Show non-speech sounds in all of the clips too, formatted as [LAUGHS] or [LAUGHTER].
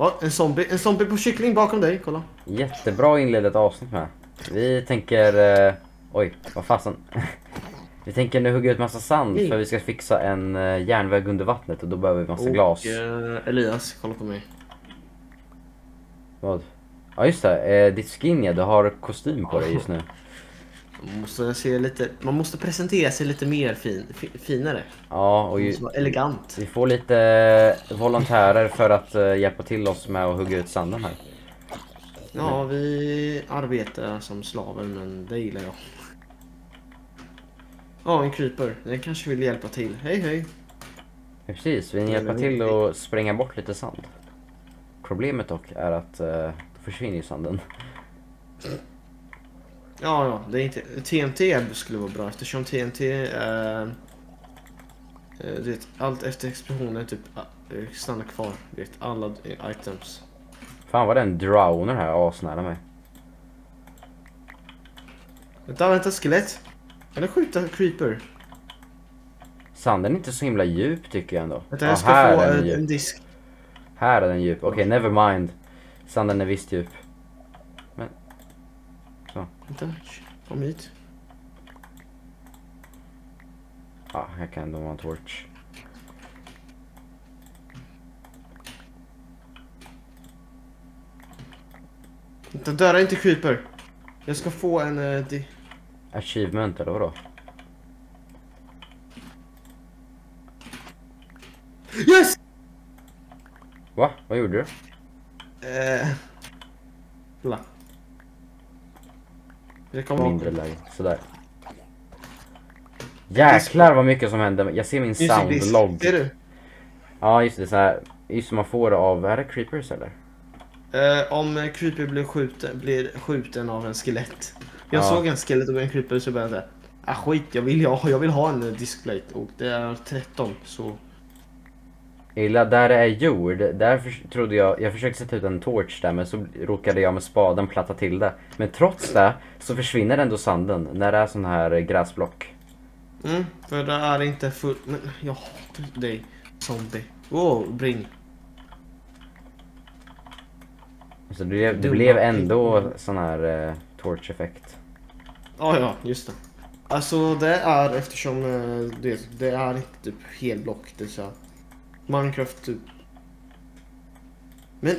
Ja, en zombie, en zombie på kyckling bakom dig, kolla. Jättebra ett avsnitt med. Vi tänker... Eh, oj, vad fasen. [LAUGHS] vi tänker nu hugga ut massa sand Mm. för vi ska fixa en eh, järnväg under vattnet och då behöver vi massa glas. eh, Elias, kolla på mig. Vad? Ja just det, eh, ditt skin ja, du har kostym på dig just nu. [LAUGHS] Man måste, se lite, man måste presentera sig lite mer fin, fi, finare. Ja, och ju, elegant. vi får lite volontärer för att eh, hjälpa till oss med att hugga ut sanden här. Ja, vi arbetar som slaver, men det gillar jag. Ja, en creeper. Den kanske vill hjälpa till. Hej, hej. Ja, Precis, vi hjälper till att spränga bort lite sand. Problemet dock är att eh, då försvinner ju sanden. Ja, ja, det är inte... TNT skulle vara bra eftersom TNT... Eh, eh, du vet, allt efter explosionen typ eh, stannar kvar. Du vet, alla eh, items. Fan vad det är en drowner här asnära mig. Vänta, vänta, skelett. Eller skjuta creeper. Sanden är inte så himla djup tycker jag ändå. Vänta, Ja, jag ska här få är den en, en disk. Här är den djup. Okej, never mind. Sanden är visst djup. Vänta, kom hit. Ja, här kan ändå vara en torch. Vänta, döda inte creeper. Jag ska få en... eh, di- Achievement eller vadå? Yes! Va? Vad gjorde du? Eh... Kolla. Det kommer Mindre läge. Sådär. Jäklar vad mycket som händer. Jag ser min Just det, disk. soundlog. Ser du? Ja just det, så här. Just som man får av, är det creepers eller? Eh, om creeper blir skjuten, blir skjuten av en skelett. Jag Ja. såg en skelett och en creeper så började jag säga Ah skit, jag vill, ha, jag vill ha en diskplate och det är 13 så... Illa, där det är jord, där trodde jag, jag försökte sätta ut en torch där men så råkade jag med spaden platta till det. Men trots det så försvinner ändå sanden när det är sån här gräsblock. Mm, för det är inte full... Men jag hatar dig, zombie. Wow, brinn. Så det, blev- det blev ändå sån här eh, torch effekt. Ja, ja, just det. Alltså det är eftersom eh, det, det är inte typ helblock. Det är så Minecraft typ. Men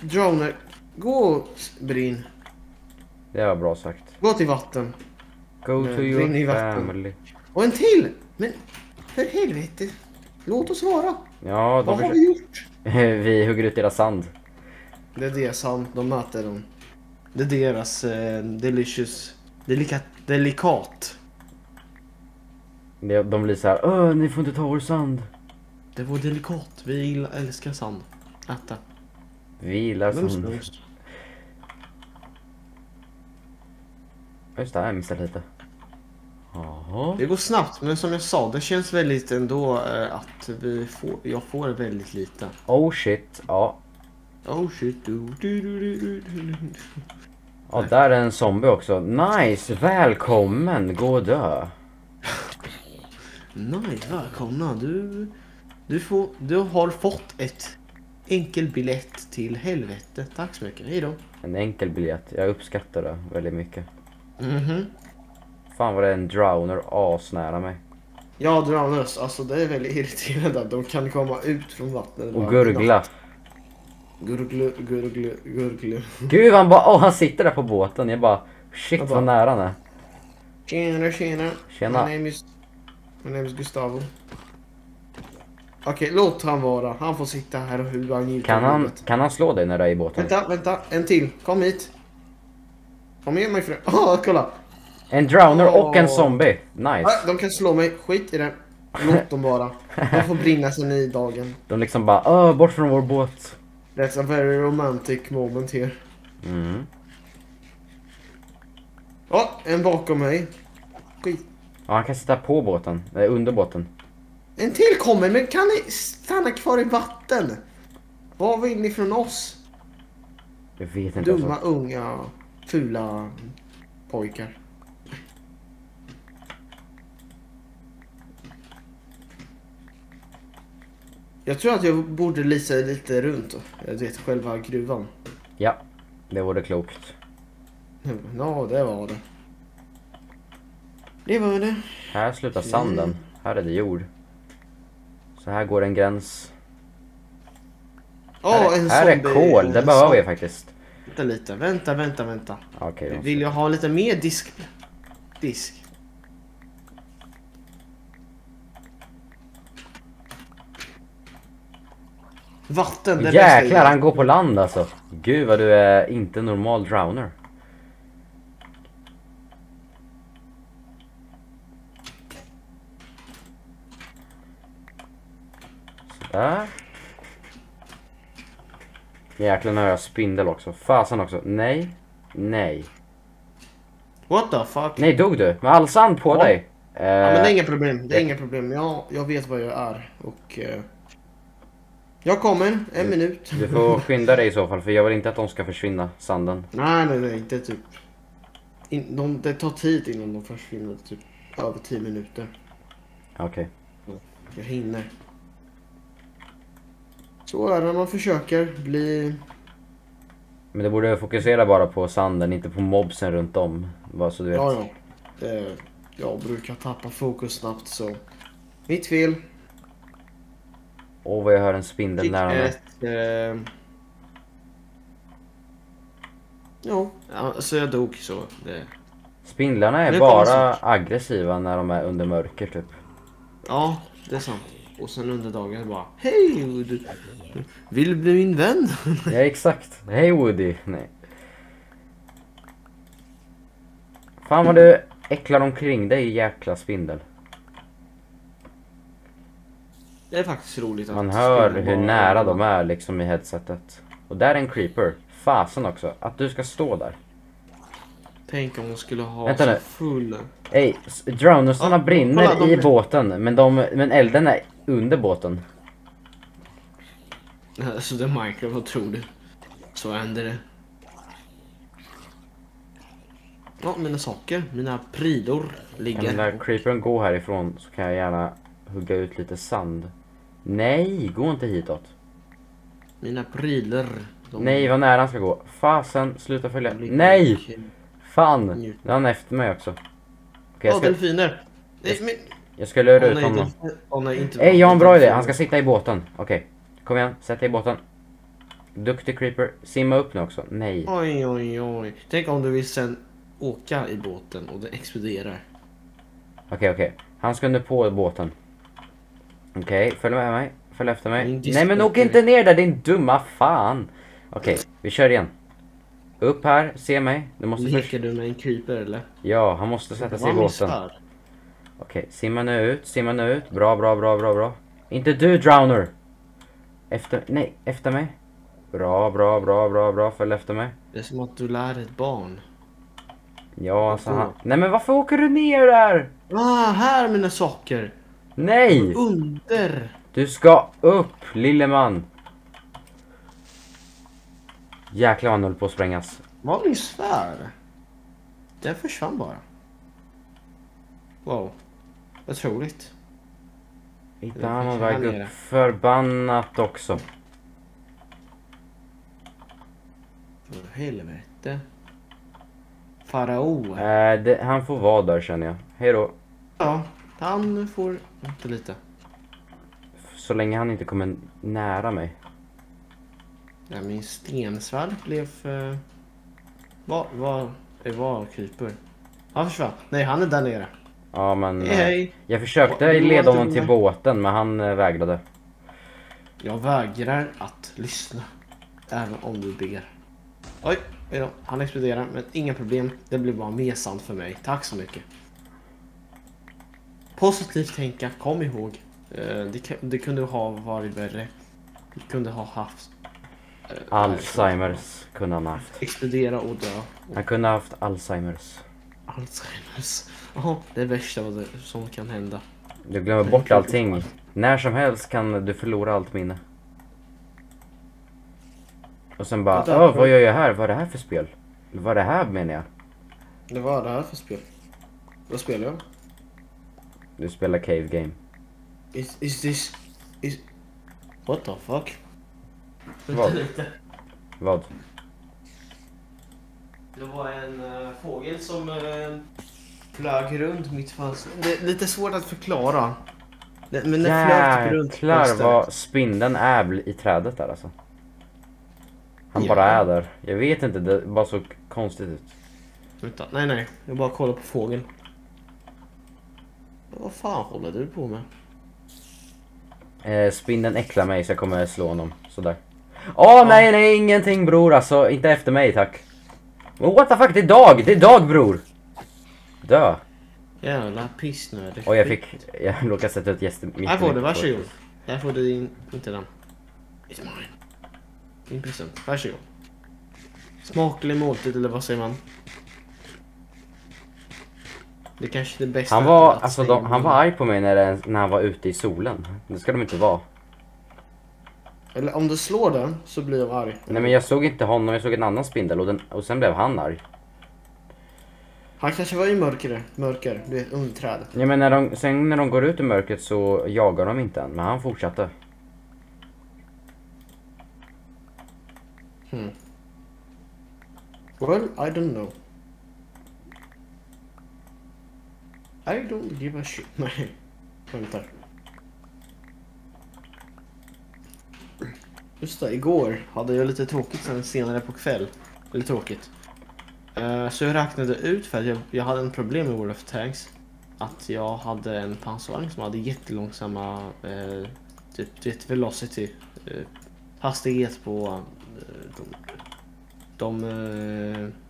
droner, gå brinn. Det var bra sagt. Gå till vatten. Go Men to your family. Och en till! Men för helvete. Låt oss vara. Ja, Vad har vi gjort? [LAUGHS] vi hugger ut deras sand. Det är det sant. De möter dem. Det är deras eh, delicious. Delikat, delikat. De, blir så här, Åh, ni får inte ta vår sand. Det var delikat. Vi älskar sand. Äta. Vi gillar sand. mums. Just det, jag missade lite. Jaha. Det går snabbt, men som jag sa, det känns väldigt ändå eh, att vi får, jag får väldigt lite. Oh shit, ja. Oh shit, du, du, du, du, du, du. Ja, där är en zombie också. Nice, välkommen, gå och dö. Nice, välkomna. Du, du, får, du har fått ett enkel biljett till helvetet. Tack så mycket. Hejdå. En enkel biljett, jag uppskattar det väldigt mycket. Mhm. Fan vad det är en drowner asnära mig. Ja, drowners. Alltså det är väldigt irriterande att de kan komma ut från vattnet. Och gurgla. Gurglu, gurglu, gurglu. Gud han bara, åh han sitter där på båten. Jag bara, shit Jag vad bara- nära han är. Tjena, tjena. Tjena. My name is, my name is Gustavo. Okej, låt han vara. Han får sitta här och hur han njuter Kan han, kan han slå dig när du är i båten? Vänta, vänta. En till. Kom hit. Kom igen my friend. Åh, [LAUGHS] kolla. En drowner och en Åh. zombie. Ah, Nice. de kan slå mig. Skit i det. Låt dem bara. De får brinna sen i dagen. [LAUGHS] De liksom bara, åh bort från vår båt. That's a very romantic moment here. Mm. Ja, en bakom mig. Skit. Ja, han kan sitta på båten, nej, under båten. En till kommer, men kan ni stanna kvar i vatten? Vad vill ni från oss? Jag vet inte. Dumma, Alltså. unga, fula pojkar. Jag tror att jag borde lisa lite runt, jag vet, själva gruvan. Ja, det vore klokt. Ja, det var det. Det var det. Här slutar sanden. Här är det jord. Så här går en gräns. Åh, här en här är kol, det behöver jag faktiskt. Vänta lite, vänta, vänta, vänta. Då. Vill jag ha lite mer disk? Disk. Vatten, det bästa Jäklar, jag han går på land alltså. Gud vad du är inte normal drowner. Sådär. Jäklar, nu har jag spindel också. Fasen också. Nej. Nej. What the fuck? Nej, dog du? Med all sand på Ja. dig? Ja, men det är Eh, inga problem, det är inga problem. Jag, jag vet vad jag är och... eh, jag kommer, en minut. du får [LAUGHS] skynda dig i så fall, för jag vill inte att de ska försvinna, sanden. Nej, nej, nej, inte typ... In, de, det tar tid innan de försvinner, typ över 10 minuter. Okej. Jag hinner. Så är det när man försöker bli... Men du borde fokusera bara på sanden, inte på mobsen runt om. Bara så du vet. Ja, ja. Det, jag brukar tappa fokus snabbt så... Mitt fel. Åh vad jag hör en spindel Fick nära mig. ett... Eh... Ja, så jag dog så. Det... Spindlarna är är bara aggressiva när de är under mörker typ. Ja, det är sant. Och sen under dagen bara Hej! Du, vill du bli min vän? Ja exakt. Hej Woody. Nej. Fan vad du äcklar omkring dig jäkla spindel. Det är faktiskt roligt att Man hör hur bara- nära de är liksom i headsetet. Och där är en creeper. Fasen också. Att du ska stå där. Tänk om de skulle ha Vänta så nu. full... S- drownersarna Ja, brinner kolla, de i båten. Men, de, men elden är under båten. Så det är Minecraft, vad tror du? Så händer det. Ja, mina saker, mina Kan den ligger. där creepern gå härifrån så kan jag gärna hugga ut lite sand. Nej, gå inte hitåt. Mina prylar. de Nej, vad nära han ska gå. Fasen, sluta följa. Nej! Fan! Nu är han efter mig också. Ja, jag, ska, delfiner. Nej, men... jag ska lura ut honom. Ey, jag har en bra idé. Han ska sitta i båten. Okej, kom igen. Sätt dig i båten. Duktig creeper. Simma upp nu också. Nej. Oj, oj, oj. Tänk om du vill sen åka i båten och det exploderar. Okej, okej. Han ska nu på båten. Okej, följ med mig. Följ efter mig. Nej men åk inte ner där din dumma fan. Okej, vi kör igen. Upp här, se mig. Du måste först... Leker du med en creeper eller? Ja, han måste sätta sig i båten. svärd. Okej, simma nu ut, simma nu ut. Bra, bra, bra, bra, bra. Inte du drowner! Efter, nej, efter mig. Bra, bra, bra, bra, bra. Följ efter mig. Det är som att du lär ett barn. Ja, alltså han... Nej men varför åker du ner där? Ah, här är mina saker. Nej! Under. Du ska upp, lille man. Jäklar vad han höll på att sprängas. Var min svärd? Den försvann bara. Wow. Otroligt. Hittade han någon väg upp? Förbannat också. För helvete. Farao. Eh, det, han får vara där känner jag. Hej då. Ja, han får... Vänta lite. Så länge han inte kommer nära mig. Ja, min stensvärd blev... Var, var, det var kryper. Han försvann. Nej, han är där nere. Ja men... Hej, eh, hej. Jag försökte leda honom till båten men han eh, vägrade. Jag vägrar att lyssna. Även om du ber. Oj, då. han exploderar. Men inga problem. Det blir bara mer sand för mig. Tack så mycket. Positivt tänka, kom ihåg. Eh, Det, det kunde ha varit värre. Vi kunde ha haft... Alzheimers kunde han ha haft. Explodera och dö. Han kunde ha haft Alzheimers. Alzheimers. Ja, det är värsta vad det, som kan hända. Du glömmer bort allting. När som helst kan du förlora allt minne. Och sen bara, Vänta, Åh, vad gör jag här? Vad är det här för spel? Vad är det här menar jag? Det var det här för spel. Vad spelar jag? Du spelar Cave Game. Is, is this... Is, What the fuck? Vad? Vad? Det var en uh, fågel som uh, flög runt mitt fönster. Det är lite svårt att förklara. Det, men den flög typ runt fönstret. vad spindeln är i trädet där alltså. Han Ja. bara är där. Jag vet inte, det bara så konstigt ut. Vänta, nej nej. Jag bara kollar på fågeln. Vad fan håller du på med? Eh, spindeln äcklar mig så jag kommer slå honom. Sådär. Åh nej nej ingenting bror alltså, inte efter mig tack. Oh, what the fuck, det är dag! Det är dag bror! Dö. Jävla pissnödig. Och jag fick, [LAUGHS] jag råkade sätta ut gäster mitt Här får du, varsågod. Här får du din, inte den. It's mine. Din present, varsågod. Smaklig måltid eller vad säger man? Det kanske är det bästa. Han var, alltså de, han var arg på mig när, det, när han var ute i solen. Det ska de inte vara. Eller om du slår den så blir jag arg. Nej men jag såg inte honom, jag såg en annan spindel och, den, och sen blev han arg. Han kanske var i mörkret, mörker, du vet under trädet. Ja men när de, sen när de går ut i mörkret så jagar de inte än, men han fortsatte. Hmm. Well, I don't know. I don't give a shit. [LAUGHS] Nej, skämtar. Just det, igår hade jag lite tråkigt sen senare på kväll. Eller tråkigt. Eh, så jag räknade ut för att jag, jag hade en problem med World of Tanks. Att jag hade en pansarvagn som hade jättelångsamma eh, typ, vet, velocity. Eh, hastighet på de, de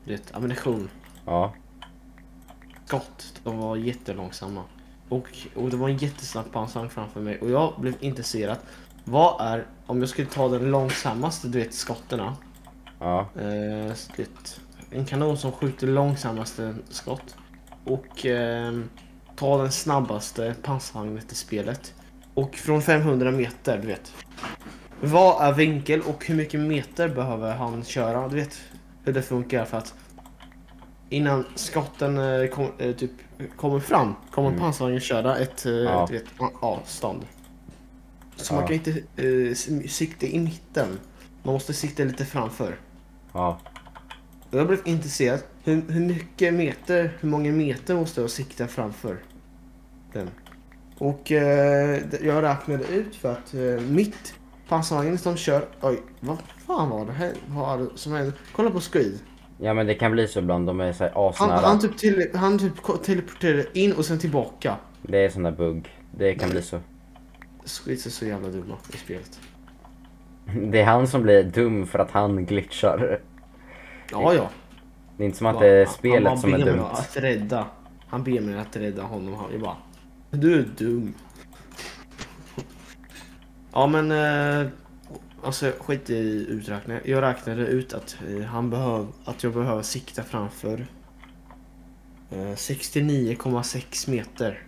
du vet, ammunition. Ja. Skott. De var jättelångsamma. Och, och det var en jättesnabb pansarvagn framför mig. Och jag blev intresserad. Vad är, om jag skulle ta den långsammaste, du vet skotterna. Ja. Eh, en kanon som skjuter långsammaste skott. Och eh, ta den snabbaste pansarvagnen i spelet. Och från 500 meter, du vet. Vad är vinkel och hur mycket meter behöver han köra? Du vet hur det funkar för att innan skotten eh, kom, eh, typ, kommer fram kommer Mm. pansarvagnen köra ett eh, Ja. vet, avstånd. Så Ja. man kan inte eh, sikta i mitten. Man måste sikta lite framför. Ja. Jag blev intresserad. Hur, hur mycket meter, hur många meter måste jag sikta framför den? Och eh, jag räknade ut för att eh, mitt pansarvagn som kör... Oj, vad fan var det här var det som hände? Kolla på Squid. Ja men det kan bli så ibland, de är såhär Han, asnära. han typ, till, han typ teleporterade in och sen tillbaka. Det är sån där bugg. Det kan bli så. Squids är så jävla dumma i spelet. Det är han som blir dum för att han glitchar. Ja, ja. Det är inte som att det är Han- spelet han som ber är mig dumt. Att rädda. Han ber mig att rädda honom. Han- Jag bara, du är dum. Ja men, eh, alltså skit i uträkningen. Jag räknade ut att eh, han behöv, att jag behöver sikta framför eh, 69,6 meter.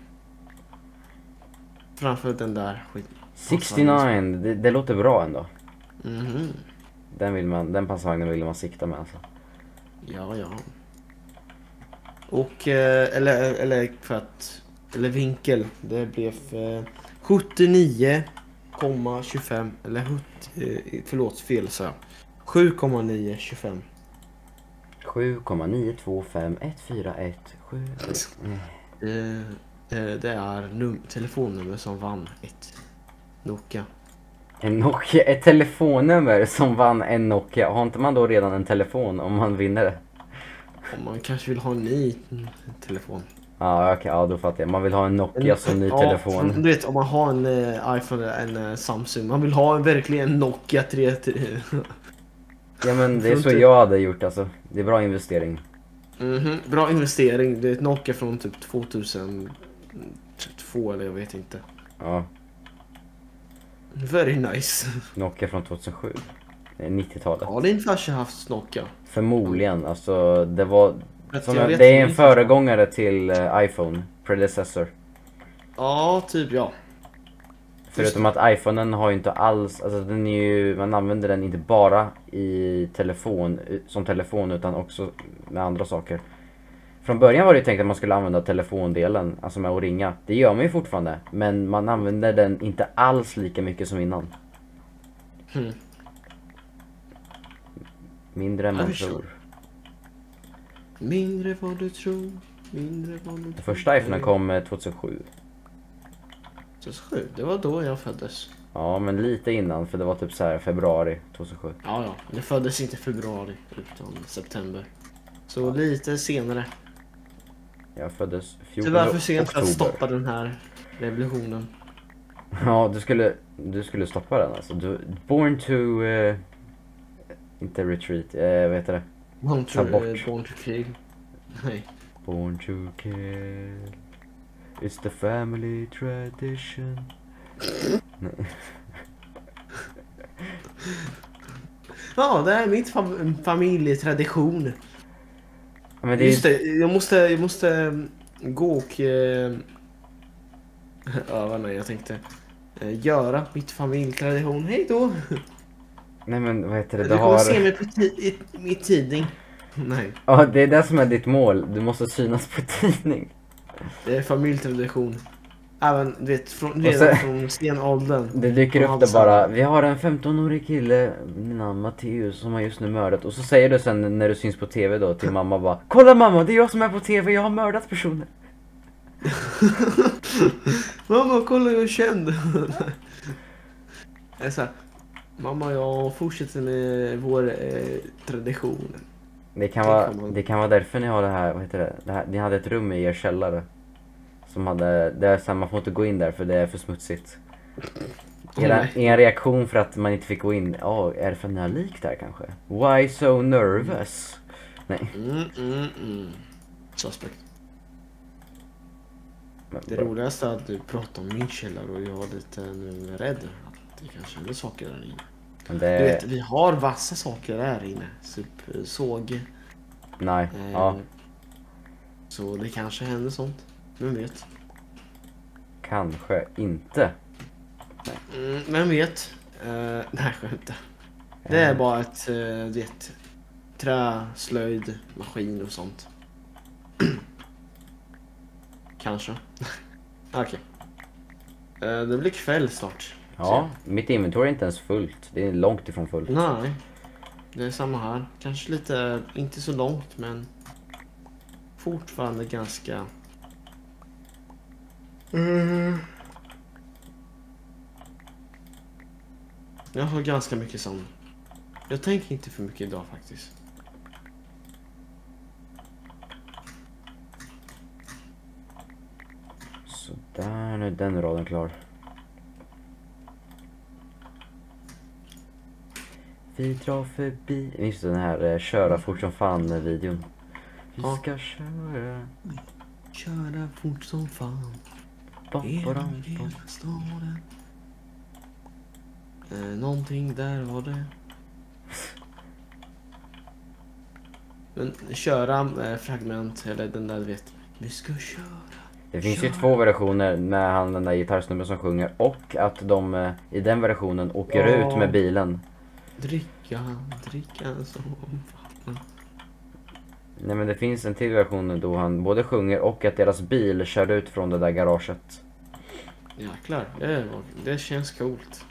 Framför den där skiten. 69, det, det låter bra ändå. Mhm. Den, vill man, den pansarvagnen vill man sikta med alltså. Ja, ja. Och, eh, eller, eller för att, eller vinkel, det blev eh, 79,25, eller hut- eh, förlåt fel jag. 7,925. 7,925141 7 mm. Eh, eh, det är num- telefonnummer som vann ett Nokia. En Nokia, ett telefonnummer som vann en Nokia. Har inte man då redan en telefon om man vinner det? Om man kanske vill ha en ny mm, telefon. Ja okej, ja då fattar jag. Man vill ha en Nokia som ny Ja, telefon. Du vet om man har en eh, iPhone eller en eh, Samsung. Man vill ha en, verkligen en Nokia 3. Ja men [LAUGHS] det är så inte- jag hade gjort alltså. Det är bra investering. Mhm, Bra investering. Det är ett Nokia från typ 2002 eller jag vet inte. Ja, Very nice. [LAUGHS] Nokia från 2007. Det är 90-talet. Har din farsa haft Nokia? Förmodligen, alltså det var... En, det är en föregångare till eh, iPhone, predecessor. Ja, typ ja. Förutom att iPhonen har ju inte alls, alltså den är ju, man använder den inte bara i telefon, som telefon utan också med andra saker. Från början var det ju tänkt att man skulle använda telefondelen, alltså med att ringa. Det gör man ju fortfarande, men man använder den inte alls lika mycket som innan. Mm. Mindre än man tror. Mindre vad du tror, mindre vad du tror. Den första iPhonen kom eh, 2007. 2007, det var då jag föddes. Ja, men lite innan för det var typ så här februari 2007. Ja, ja. Jag föddes inte i februari utan september. Så lite senare. Jag föddes 14 Tyvärr för sent för att oktober. stoppa den här revolutionen. [LAUGHS] Ja, du skulle, du skulle stoppa den alltså. Du, born to... eh, inte retreat, eh, vad heter det? Born to, eh, born to kill. Nej. Born to kill. It's the family tradition. [LAUGHS] Ja, det är mitt fam familjetradition. Ja, det Just det, jag måste, jag måste mm, gå och eh, [LAUGHS] öva när jag tänkte eh, göra mitt familjetradition. Hej då! [LAUGHS] Nej men vad heter det? Du Du kommer har... se mig på i, i tidning. [LAUGHS] Nej, Ja, det är det som är ditt mål. Du måste synas på tidning. det är familjetradition. Även, du vet, från, redan sen- från stenåldern. Det dyker upp det bara. Vi har en 15-årig kille, vid namn Matteus, som har just nu mördat. Och så säger du sen när du syns på TV då till mamma bara Kolla mamma, det är jag som är på TV, jag har mördat personer. [LAUGHS] Mamma, kolla jag är känd! Jag är så här, Mamma, jag fortsätter med vår eh, tradition. Det kan, Det vara, man- det kan vara därför ni har det här, vad heter det? det här, ni hade ett rum i er källare. Som hade, det är så man får inte gå in där för det är för smutsigt. Era, en reaktion för att man inte fick gå in, ja är det för att ni har lik där kanske? Why so nervous? Nej. Mm, mm, mm. Suspect. men Det bara- roligaste är att du pratar om min källare och jag är lite nu rädd att det kanske händer saker där inne. men Du det, vet, vi har vassa saker där inne. Typ eh, såg. nej, Eh, ja, Så det kanske händer sånt. Vem vet? kanske inte. Mm, vem vet? Uh, [LAUGHS] nej, skämtar. Det är bara ett, uh, vet, trä, slöjd, maskin och sånt. [CLEARS THROAT] kanske. [LAUGHS] Okej. Eh, det blir kväll snart. Ja, mitt inventory är inte ens fullt. Det är långt ifrån fullt. Nej. Det är samma här. Kanske lite, inte så långt men fortfarande ganska... Mm. Jag har ganska mycket sand. Jag tänker inte för mycket idag faktiskt. Så där, nu är den raden klar. Vi drar förbi... Just den här eh, köra fort som fan videon. Vi Ja. ska köra... Köra fort som fan. Genom hela staden. Eh, någonting där var det. Men köra eh, fragment eller den där du vet. Vi ska köra. Det finns ju Kör. två versioner med han den där gitarrsnubben som sjunger och att de eh, i den versionen åker Ja. ut med bilen. Dricka, dricka som fan. Nej men det finns en till version då han både sjunger och att deras bil kör ut från det där garaget. Jäklar, det, var, det känns coolt.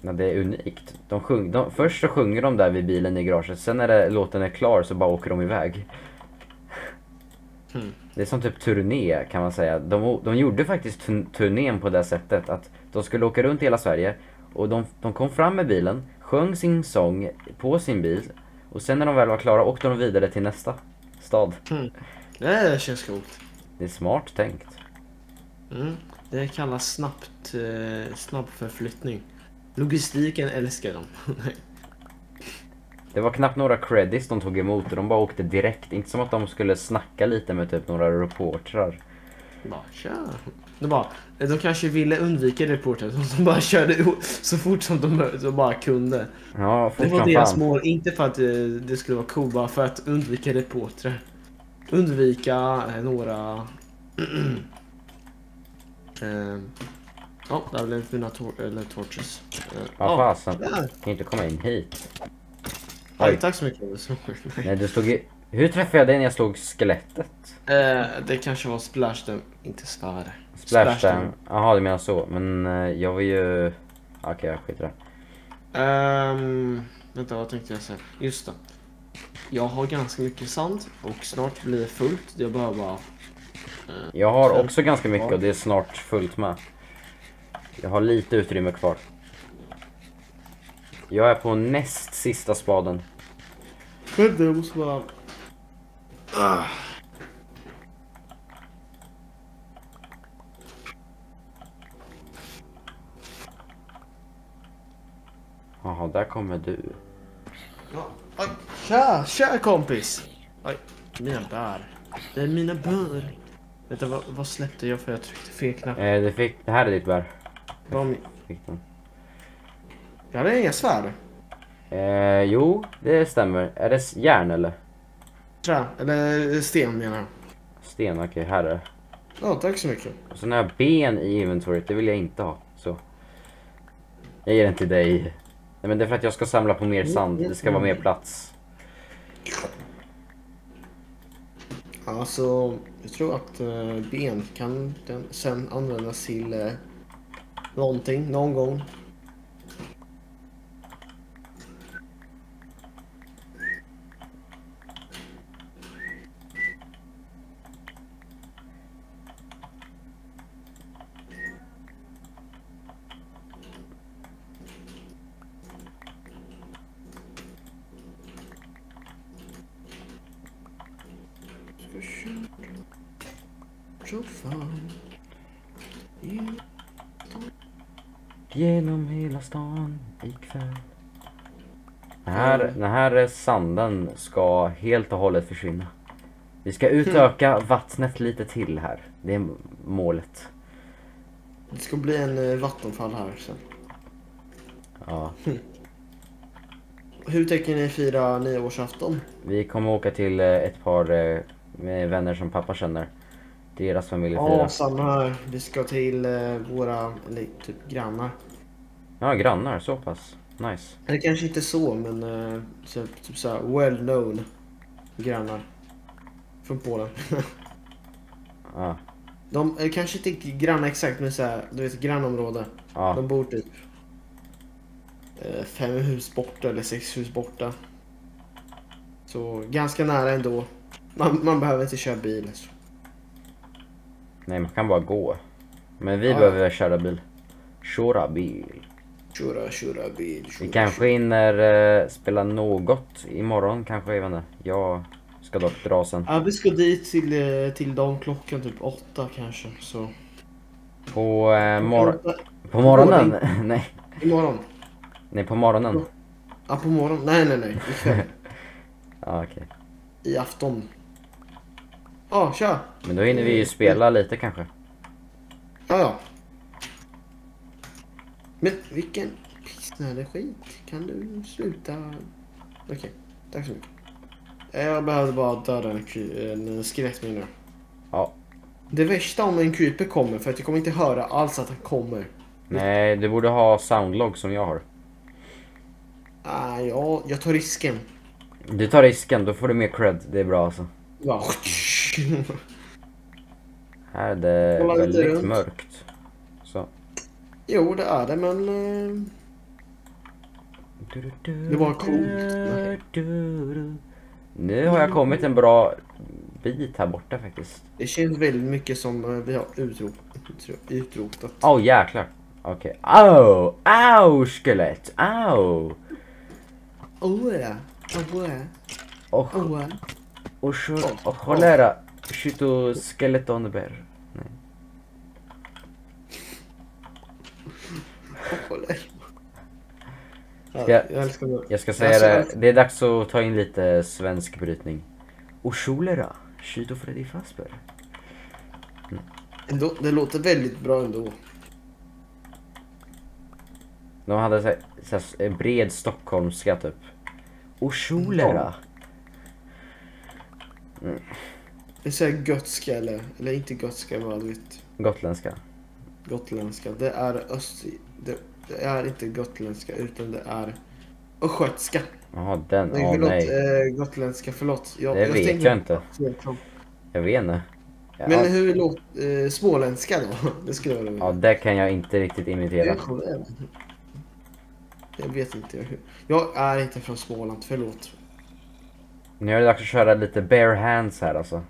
Ja, det är unikt. De sjung, de, först så sjunger de där vid bilen i garaget, sen när det, låten är klar så bara åker de iväg. Hmm. Det är som typ turné kan man säga. De, de gjorde faktiskt turn- turnén på det sättet att de skulle åka runt i hela Sverige och de, de kom fram med bilen, sjöng sin sång på sin bil och sen när de väl var klara åkte de vidare till nästa stad. Hmm. Det känns coolt. Det är smart tänkt. Mm. Det kallas snabbt, eh, snabb förflyttning. Logistiken älskar de. Nej. Det var knappt några credits de tog emot och de bara åkte direkt. Inte som att de skulle snacka lite med typ några reportrar. Bara tja. De, bara, de kanske ville undvika reportrar så de bara körde så fort som de, de bara kunde. Ja, Det var deras fan. mål, inte för att eh, det skulle vara coolt, bara för att undvika reportrar. Undvika eh, några... [CLEARS THROAT] eh, Ja, där blev mina tor- eller torches. Eh, Ja, fasen. där. Kan inte komma in hit. Oj, tack så mycket. [LAUGHS] Nej, du stod i... Hur träffade jag dig när jag slog skelettet? Eh, det kanske var Splashdam, inte Svare. Splashdown. Jaha, du menar så. Men eh, jag var ju... Okej, jag skiter. Ehm, vänta, vad tänkte jag säga? Just det. Jag har ganska mycket sand och snart blir det fullt. Jag behöver bara... Jag har också ganska mycket och det är snart fullt med. Jag har lite utrymme kvar. Jag är på näst sista spaden. Vänta, jag måste bara... Ah. Jaha, där kommer du. Tja, tja kompis! Oj, mina bär. Det är mina bär. Vänta, vad, vad släppte jag för jag tryckte fel knapp? Eh, det, fick, det här är ditt bär. Min... Fick den. Jag hade inga svärd. Eh, jo, det stämmer. Är det järn eller? Trä, eller sten menar jag. Sten, okej, här är det. Ja, tack så mycket. Och så har jag ben i inventoryt, det vill jag inte ha. Så. Jag ger den till dig. Nej men det är för att jag ska samla på mer sand, det ska vara mer plats. Alltså, jag tror att eh, ben kan den sen användas till eh, någonting, någon gång. Så fan. Ja. Genom hela stan ikväll. Den här, den här sanden ska helt och hållet försvinna. Vi ska utöka vattnet lite till här. Det är målet. Det ska bli en eh, vattenfall här sen. Ja. [LAUGHS] Hur tänker ni fira nyårsafton? Vi kommer åka till eh, ett par eh, vänner som pappa känner. Deras familj Ja, samma här. Vi ska till eh, våra, eller typ grannar. Ja, grannar, så pass. Nice. Eller kanske inte så, men eh, så, typ såhär well known grannar. Från Polen. [LAUGHS] Ja, De är kanske inte grannar exakt, men såhär, du vet grannområde. ja. De bor typ eh, fem hus borta eller sex hus borta. Så ganska nära ändå. Man, man behöver inte köra bil. Nej, man kan bara gå. Men vi Ja. behöver köra bil. Köra bil. Köra, köra bil. Vi Köra, kanske hinner eh, spela något imorgon kanske, jag vet inte. Jag ska dock dra sen. Ja, vi ska dit till, eh, till dagen klockan typ åtta kanske. Så. På, eh, mor- på morgonen? [LAUGHS] nej. Imorgon. nej, på morgonen. Ja, på morgonen. Nej, nej, nej. [LAUGHS] Ja, okej. I afton. Ja, tja. Men då hinner vi ju spela lite kanske. Ja, ja. Men vilken pissnödig skit. Kan du sluta? Okej, tack så mycket. Jag behövde bara döda en, en skelett jag. Ja. Det värsta om en creeper kommer, för att jag kommer inte höra alls att han kommer. Nej, du borde ha soundlog som jag har. Ah, ja, jag tar risken. Du tar risken, då får du mer cred. Det är bra alltså. Ja. [LAUGHS] Här är det Kolla väldigt runt. mörkt. Så. jo, det är det, men... Eh, Det var coolt. Nu har jag kommit en bra bit här borta faktiskt. det känns väldigt mycket som eh, vi har utrop, utro- utrotat. Åh oh, jäklar. Okej. Au! Au skelett! Au! Ja. och, så, och cholera. Skjuto skeleton. Nej. Ja, Ska- jag ska säga Alltså, det, alltså- det är dags att ta in lite svensk brytning. Och cholera. Skjuto Freddy Fazbear. Ändå, det låter väldigt bra ändå. De hade så här, så här, bred stockholmska typ. Och cholera. Det är såhär götska eller, eller inte götska vet. Gotländska. Gotländska. Det är öst... Det, det är inte gotländska utan det är östgötska. Jaha den, Nej, förlåt. nej. Eh, gotländska, förlåt. Jag, Det vet stängde- jag inte. Men Jag vet inte. Ja, hur låter... Eh, småländska då? [LAUGHS] Det skulle vara ja, det kan jag inte riktigt imitera. Jag vet inte hur. Jag är inte från Småland, förlåt. Nu är det dags att köra lite bare hands här alltså.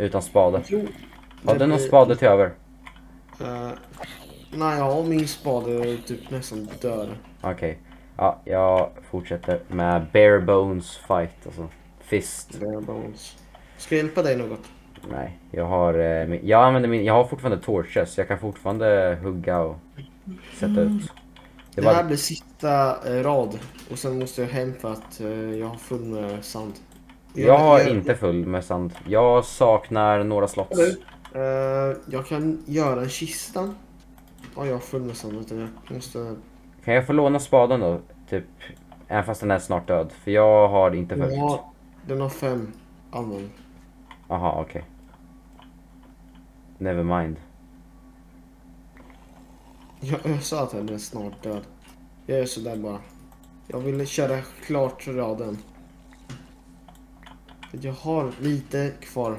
Utan spade. Jo. Har du någon blir- spade till över? Eh, nej, ja, min spade typ nästan död. Okej. Ja, jag fortsätter med bare bones fight alltså. Fist. Bare bones. Ska jag hjälpa dig något? Nej, jag har, eh, jag använder min, jag har fortfarande torches. Jag kan fortfarande hugga och sätta ut. Det Det, här var, blir sista eh, rad. Och sen måste jag hem för att eh, jag har full med sand. Jag har inte full med sand. Jag saknar några slots. Du, eh, jag kan göra en kista. Ja, jag har full med sand. Utan jag måste... Kan jag få låna spaden då? Typ, även fast den är snart död. För jag har inte fullt. Ja, den har fem använd. Aha, okej. Never mind. Jag, jag sa att den är snart död. Jag gör sådär bara. Jag ville köra klart raden. Jag har lite kvar.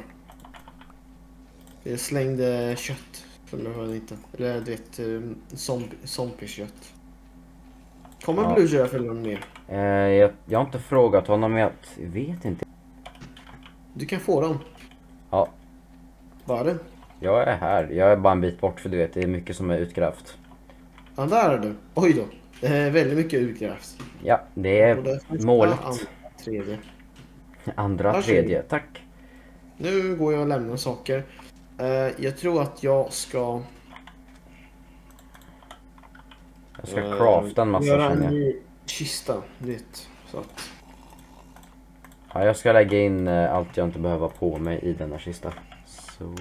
Jag slängde kött. Som jag hörde inte. Eller du vet, eh, zombie, zombiekött. Kommer Ja. Blue någon mer? Eh, jag, jag har inte frågat honom, jag vet inte. Du kan få dem. Ja. Var är? Jag är här. Jag är bara en bit bort för du vet, det är mycket som är utgrävt. Ja, där är du. Oj då. Det är väldigt mycket utgrävt. Ja, det är målet. andra, tredje. Andra, Varsågod. tredje. Tack. Nu går jag och lämnar saker. Eh, jag tror att jag ska... Jag ska eh, crafta en massa Göra en ny kista. Vet. Så att... Ja, jag ska lägga in eh, allt jag inte behöver på mig i denna kista. Så.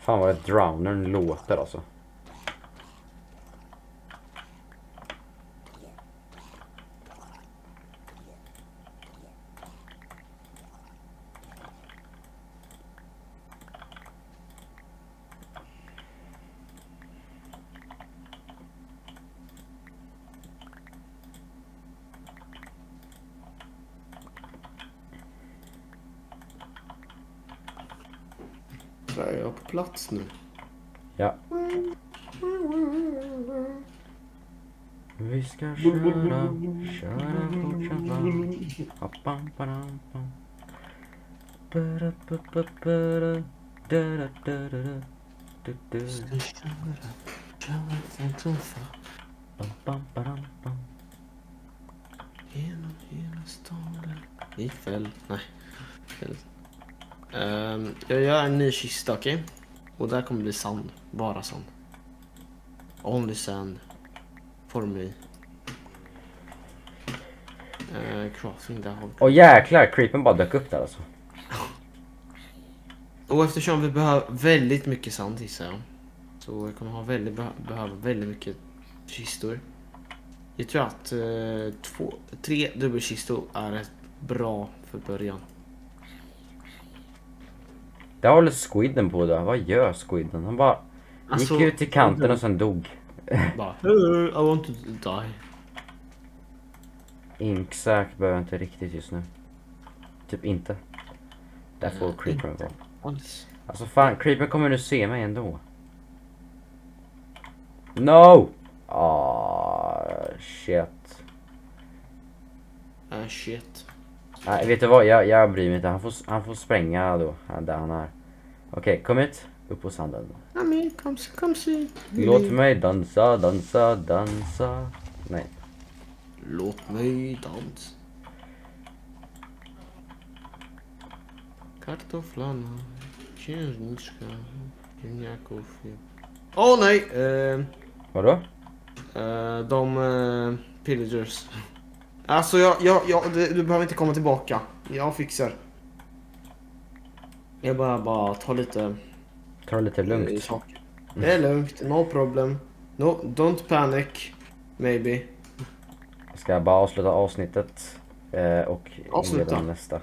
Fan vad det drownern låter alltså. Så är jag på plats nu. Ja. Vi ska köra, köra fortsatt Hoppam, padam, pam. Bara, ba, ba, bara. Da, da, da, da, da. Du, du. Bam, bam, padam, bam. Genom hela staden. Ikväll. Nej. Kväll. Ehm, jag gör en ny kista, okej? Och där kommer bli sand. Bara sand. Only sand. For me. Uh, crafting, där har vi. Åh jäklar, creepen bara dök upp där alltså. Och eftersom vi behöver väldigt mycket sand gissar jag. Så jag kommer ha väldigt, beh behöva väldigt mycket kistor. Jag tror att eh, två, tre dubbelkistor är ett bra för början. Där håller squidden på då. Vad gör squidden? Han bara Alltså, gick ut till kanten och sen dog. Bara, [LAUGHS] "Uh, I want to die. Inksack behöver jag inte riktigt just nu. Typ inte. Där får Eh, creepern vara. Alltså fan, creepern kommer nu se mig ändå. No! Ah, shit. Äh, shit. Nej, vet du vad? Jag, jag bryr mig inte. Han får, han får spränga då, här där han är. Okej, kom hit. Upp på sanden. Ami, kom, kom se. Låt mig dansa, dansa, dansa. Nej. Låt mig dans. Kartofflarna, księżniczka, ziemniaków. Åh nej! Eh, Vadå? eh, de eh, pillagers. Alltså jag, jag, jag du, du behöver inte komma tillbaka. Jag fixar. Jag bara, bara tar lite Ta lite eh, lugnt. saker. Det är lugnt, no problem. No, don't panic. Maybe. Jag ska bara avsluta avsnittet. Eh, och Avsluta. inleda nästa.